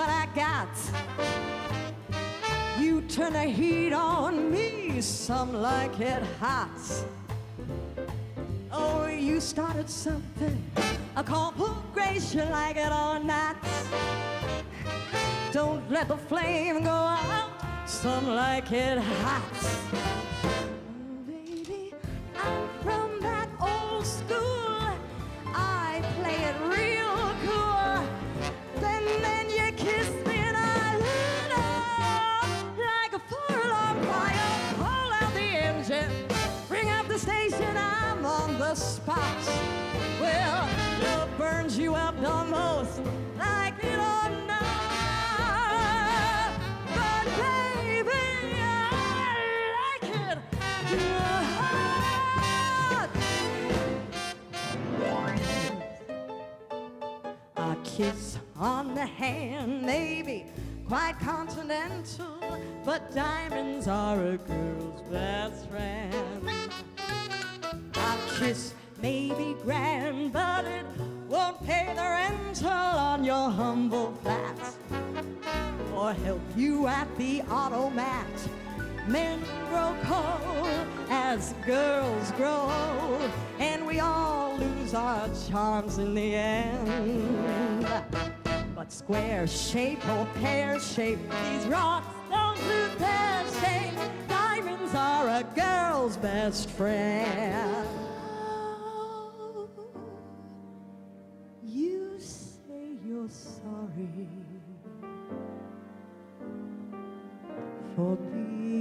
what I got. You turn the heat on me, some like it hot. Oh, you started something, I call progression like it or not. Don't let the flame go out, some like it hot. The spot. Well, love burns you up almost like it or not. But baby, I like it hot. A kiss on the hand, maybe quite continental, but diamonds are a girl's best friend. Kiss may be grand, but it won't pay the rental on your humble flat or help you at the automat. Men grow cold as girls grow old, and we all lose our charms in the end. But square shape or pear shape, these rocks don't lose their shape. Diamonds are a girl's best friend. Sorry for being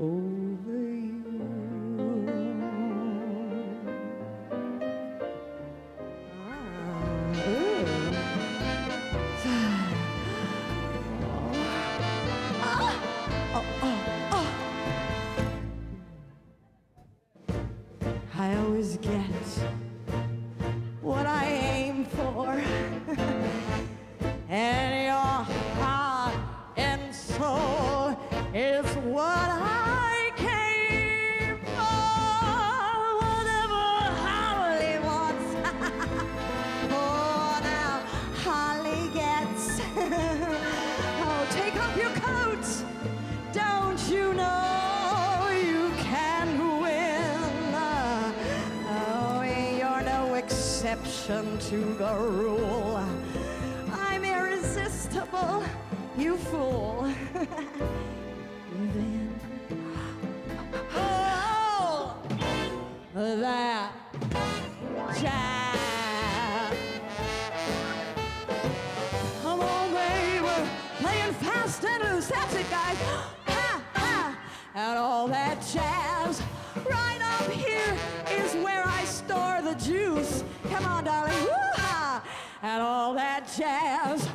over you. I always get exception to the rule. I'm irresistible, you fool. then, oh, that jazz. and all that jazz.